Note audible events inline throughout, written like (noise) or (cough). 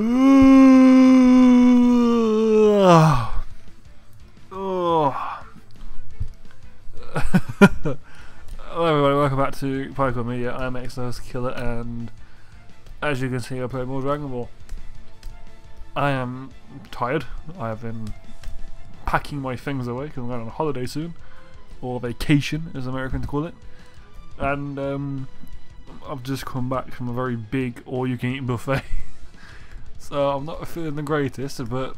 oh. (laughs) Hello everybody, welcome back to PolyCore Media. I'm Exos Killer and as you can see I play more Dragon Ball. I am tired. I have been packing my things away because I'm going on holiday soon. Or vacation as Americans call it. And um, I've just come back from a very big all-you-can-eat buffet. (laughs) so I'm not feeling the greatest, but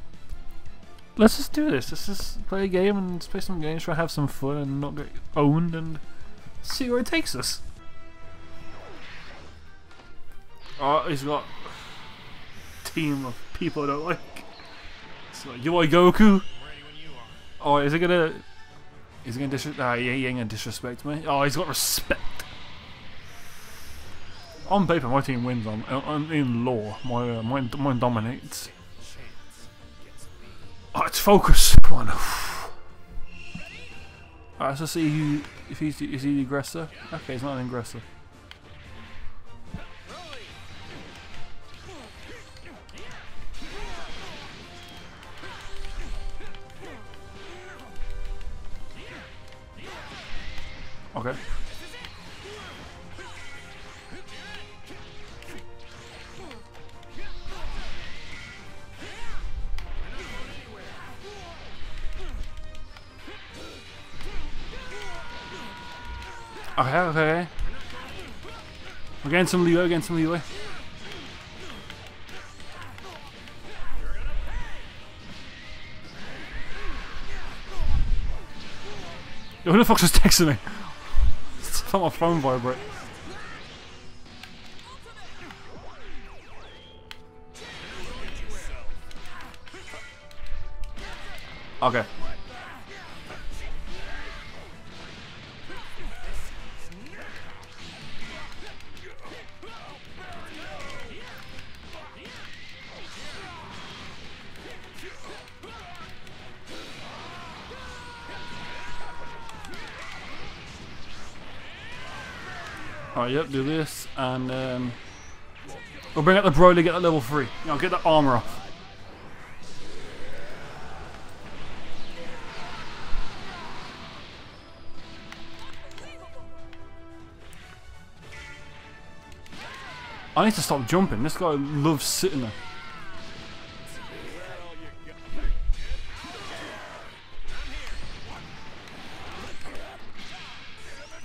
let's just do this. Let's just play a game and play some games, try to have some fun and not get owned and see where it takes us. Oh, he's got a team of people I don't like. So, you like Goku? Oh, is he gonna... Is he gonna disrespect... Ah, he ain't gonna disrespect me. Oh, he's got respect. On paper, my team wins. On, on in law, my uh, mine, mine dominates. Oh, it's focus. Come on. (sighs) Alright, let's see who, if he's is he the aggressor. Okay, he's not an aggressor. Okay. Oh, okay, okay. We're getting some leeway, getting some leeway. Yo, who the fuck's just texting me? It's felt my phone vibrate. Okay. Alright, yep, do this, and um, we'll bring out the Broly, get that level 3. You get that armor off. I need to stop jumping. This guy loves sitting there.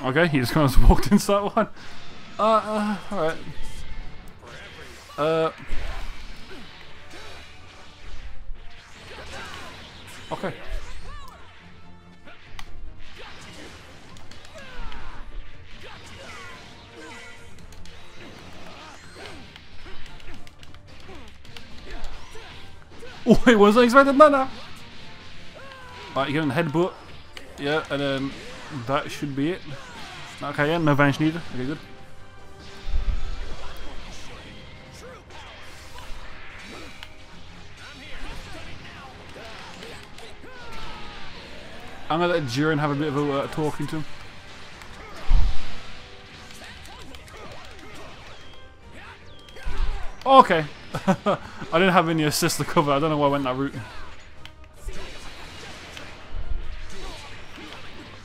Okay, he just kind of (laughs) walked that one. Uh, uh alright. Uh. Okay. (laughs) Oh, I wasn't expecting that now. Alright, you're getting headbutt. Yeah, and then that should be it. Okay, yeah, no vanish needed. Okay, good. I'm gonna let Jiren have a bit of a uh, talking to him. Okay. (laughs) I didn't have any assist to cover. I don't know why I went that route.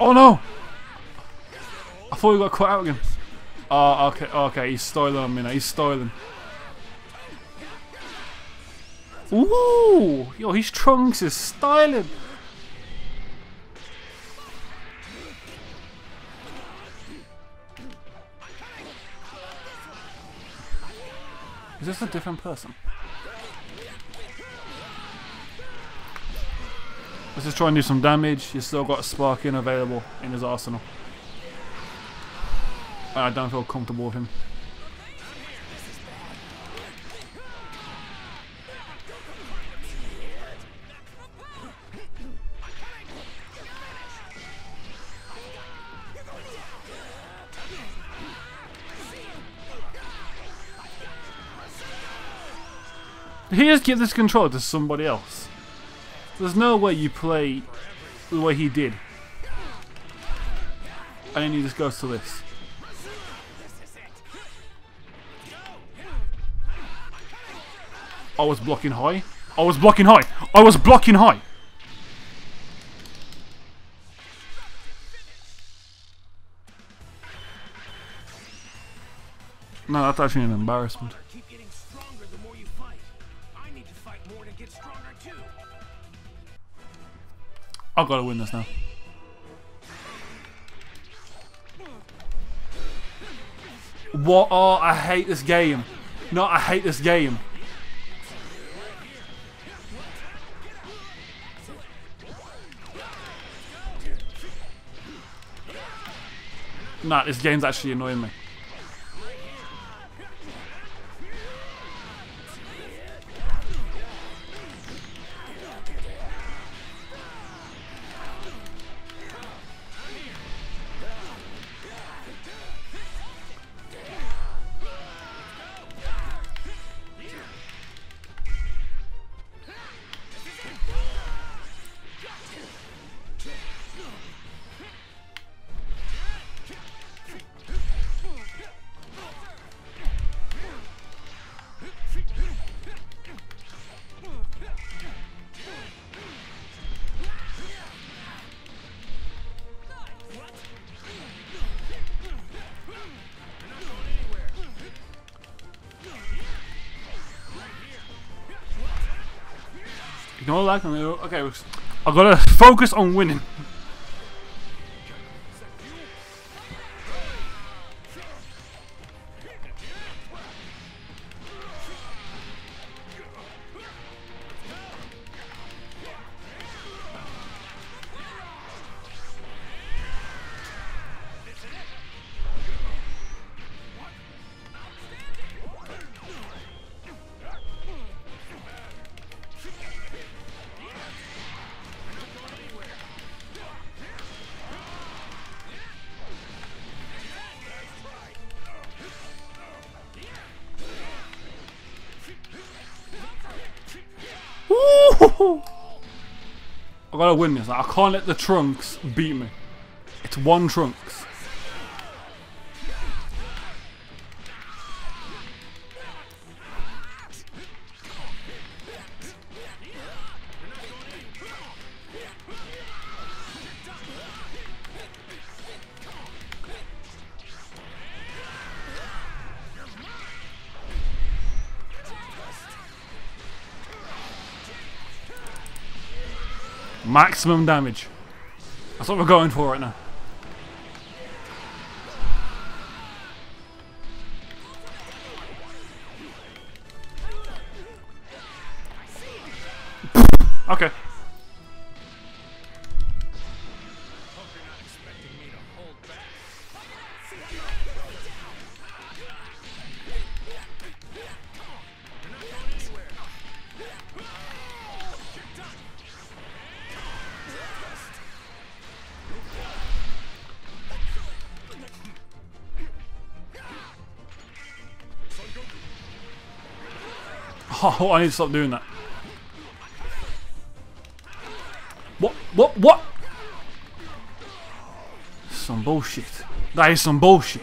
Oh no! I thought he got cut out again. Oh, okay, okay, he's styling on me now. He's styling. Ooh! Yo, his trunks is styling. Is this a different person? Let's just try and do some damage. He's still got Sparking available in his arsenal. I don't feel comfortable with him. He just give this control to somebody else. There's no way you play the way he did. And then he just goes to this. I was blocking high. I was blocking high. I was blocking high. No, that's actually an embarrassment. I've got to win this now. What? Oh, I hate this game. No, I hate this game. Nah, this game's actually annoying me. You know okay, I gotta focus on winning. (laughs) I gotta win this. I can't let the trunks beat me. It's one trunks. Maximum damage. That's what we're going for right now. okay. Oh, I need to stop doing that. What? What? What? Some bullshit. That is some bullshit.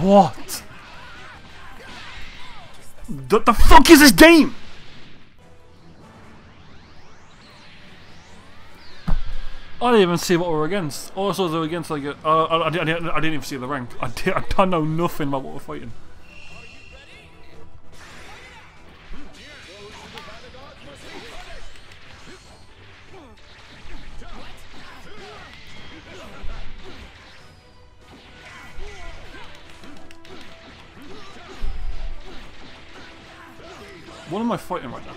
What? What the fuck is this game? I didn't even see what we were against. Also, they were against like a, uh, I, I, I, didn't, I didn't even see the rank. I, did, I don't know nothing about what we're fighting. What am I fighting right now?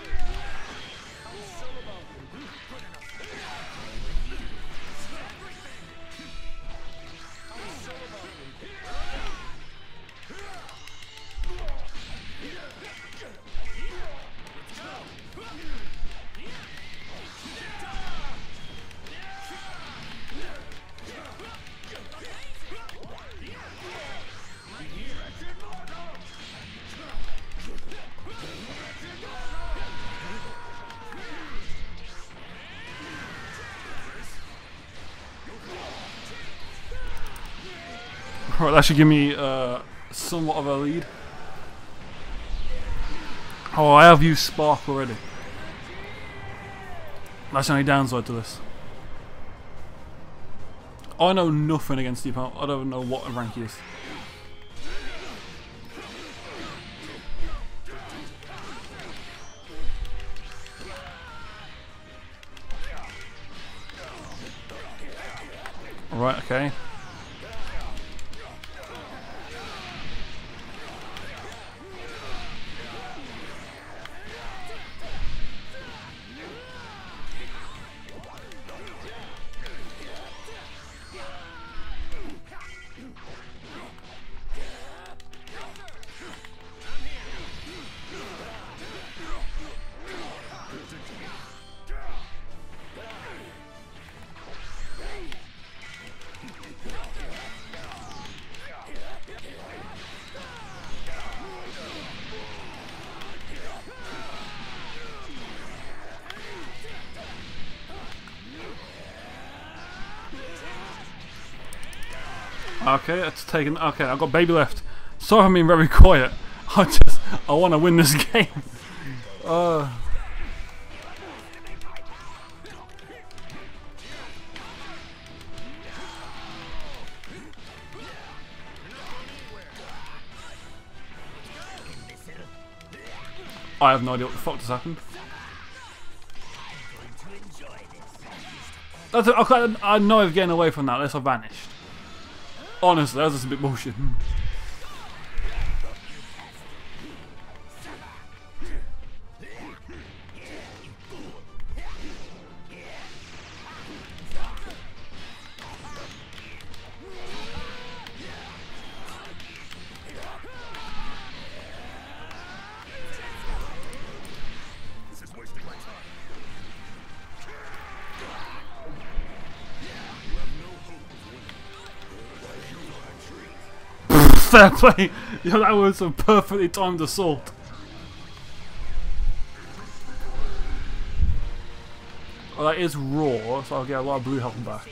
Alright, that should give me uh, somewhat of a lead. Oh, I have used Spark already. That's the only downside to this. I know nothing against the opponent. I don't know what rank he is. Right, okay. Okay, it's taken. Okay, I've got baby left. Sorry, I'm being very (laughs) quiet. I just, I want to win this (laughs) game. Uh. I have no idea what the fuck just happened. That's it, okay, I know I've getting away from that unless I vanished. Honestly, that was just a bit bullshit. Hmm. Fair play. (laughs) Yeah, that was a perfectly timed assault. Well, that is raw, so I'll get a lot of blue health back.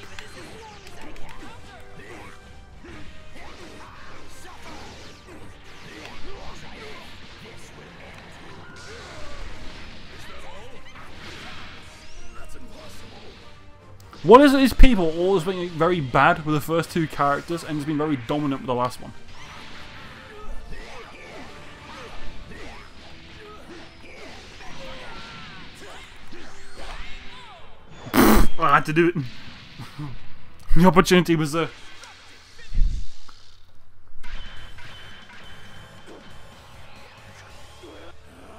What is it these people always being very bad with the first two characters and just being very dominant with the last one? Had to do it. (laughs) the opportunity was there.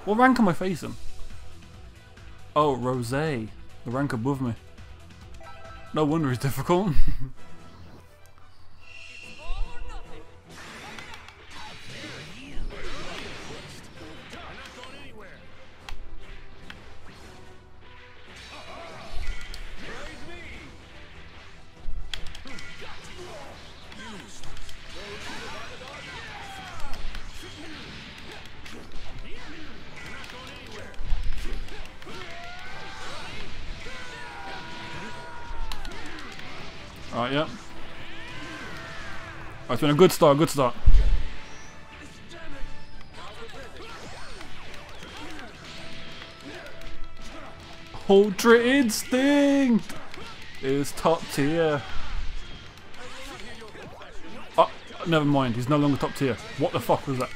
What rank am I facing? Oh, Rose. The rank above me. No wonder it's difficult. (laughs) Yeah. It's been a good start, good start. Ultra Instinct is top tier. Oh, never mind, he's no longer top tier. What the fuck was that?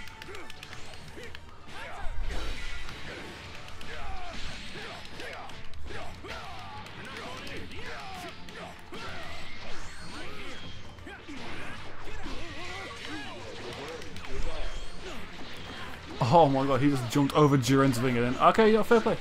Oh my god, he just jumped over Duran's thing and then. Okay, yeah, fair play.